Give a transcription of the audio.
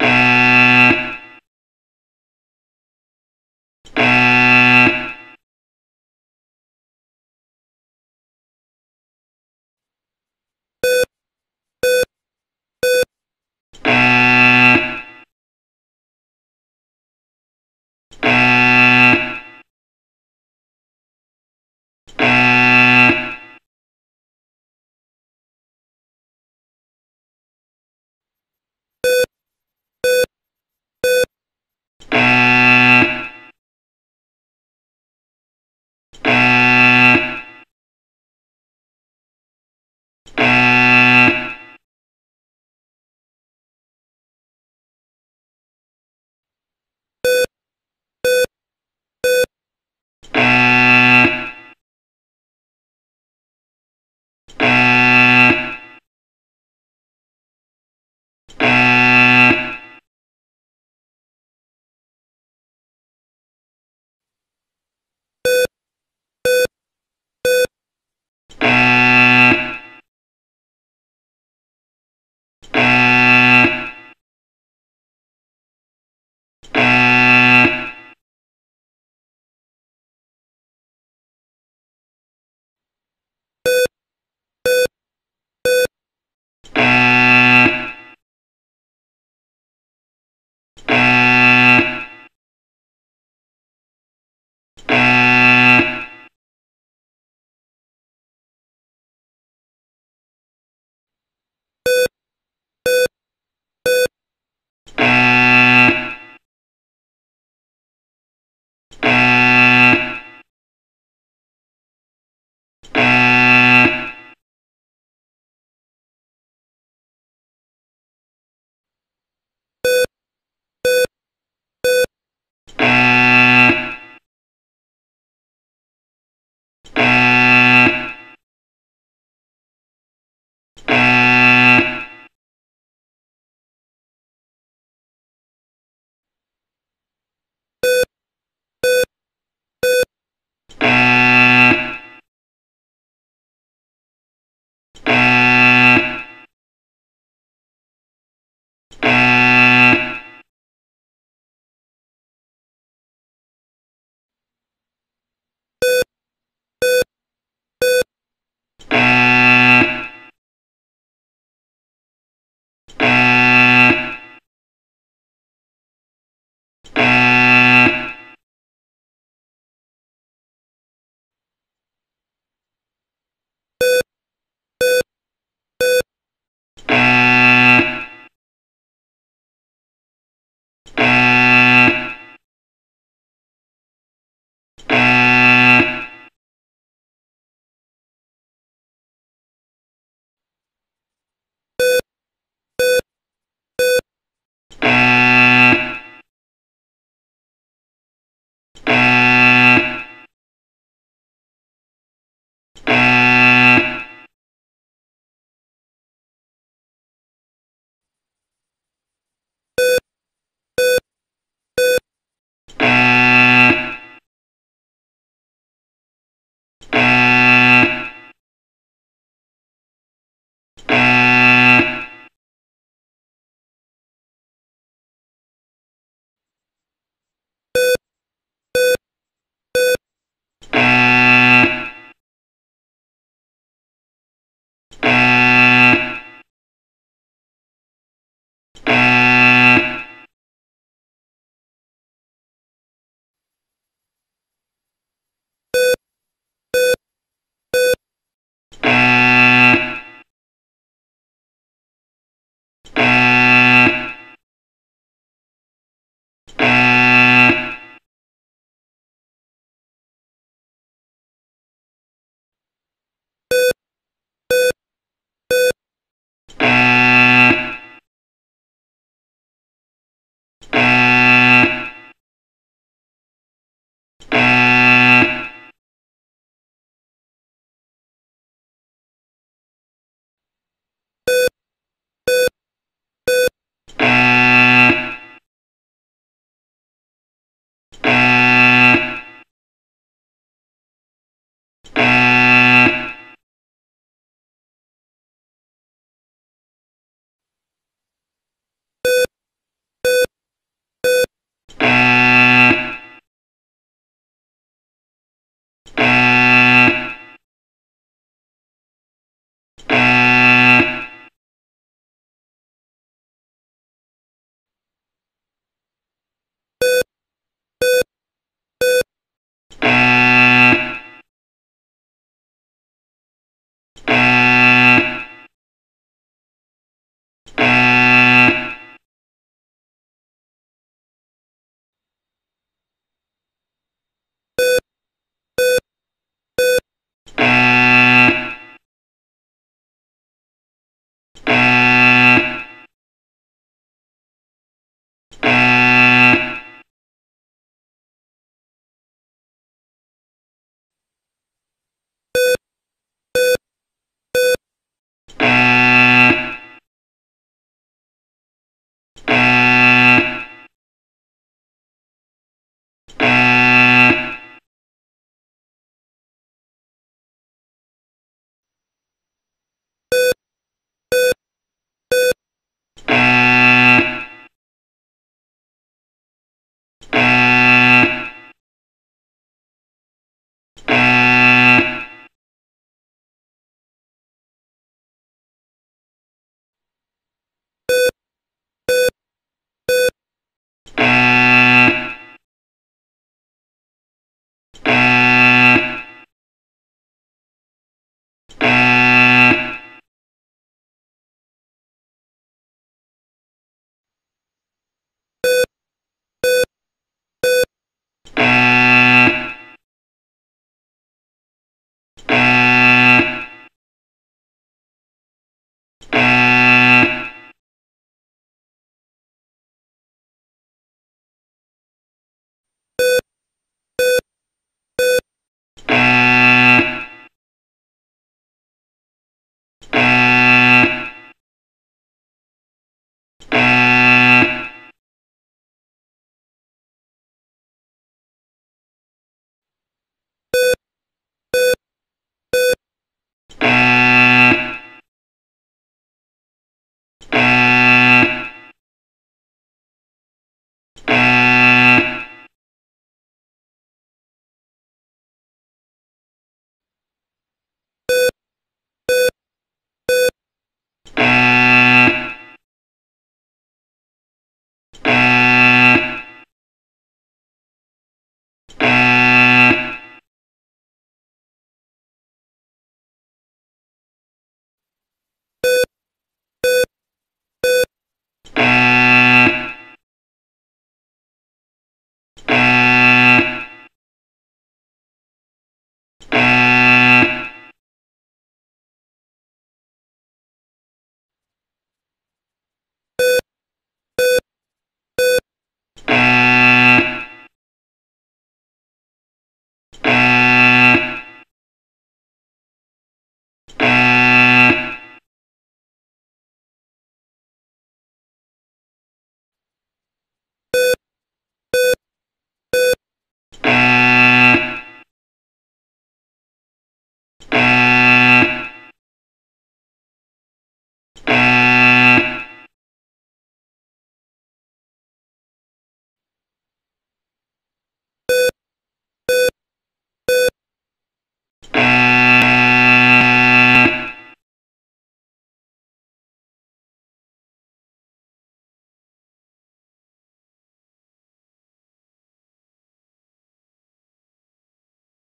you.